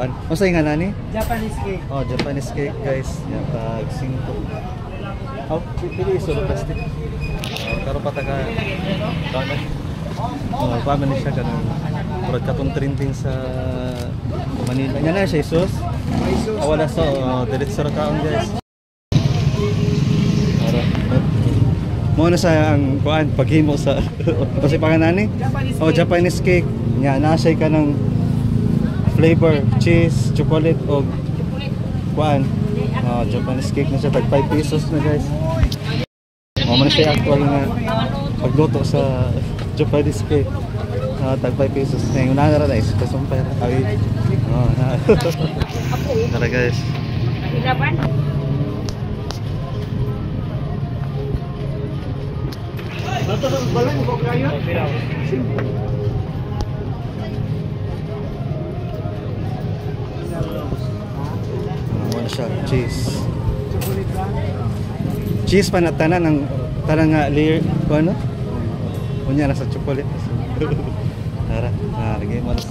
kuan. Unsa nga nani? Japanese cake. Oh, Japanese cake guys. Yan tag 5. Oh, pili iso do plastic. Oh, karo pa taga kana. Oh, man siya kanang murag katong trending sa Manila. Yan na siya isos. Oh, wala so, oh, diretso ra kaon guys. Mo na sa ang kuan paghimo sa kasi panganani. Japanese Oh. Japanese cake. Nya nasay ka ng flavor, cheese, chocolate o kuan. Oh, Japanese cake na siya tag 5 pesos na guys. Oh, man siya actual nga pagluto sa Japanese cake. Ah, tag 5 pesos. Ngayon na ra guys, kasumpay ra. Ay. Oh, na. Tara guys. Ilaban? Bato sa balon ko kayo. Cheese. Cheese pa na tanan ng tanan nga layer ko ano? Unya na sa chocolate. Tara, ah, lagay mo na sa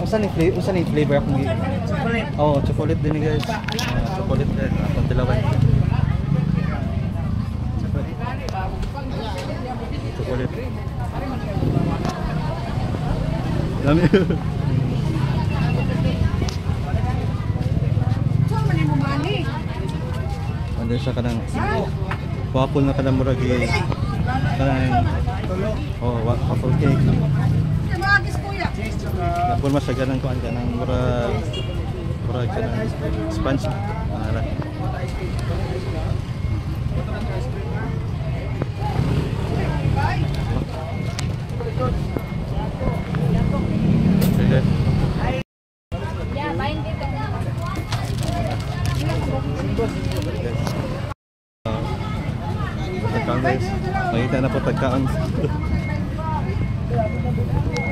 yes. Tara, chocolate. Ilan din? Ulo lang ng Ah, cheese. Isa lang Usa ni flavor, usa ni flavor akong gi. Chocolate. Oh, chocolate din ni guys. Ah, chocolate din. Akong tilawan. Chocolate. Dami. Ano siya kanang waffle na kanang murag kanang oh wa- waffle cake. Waffle mas ganang kuan kanang murag murag kanang sponge. Ara. Tagkaon guys. Makita na po tagkaon.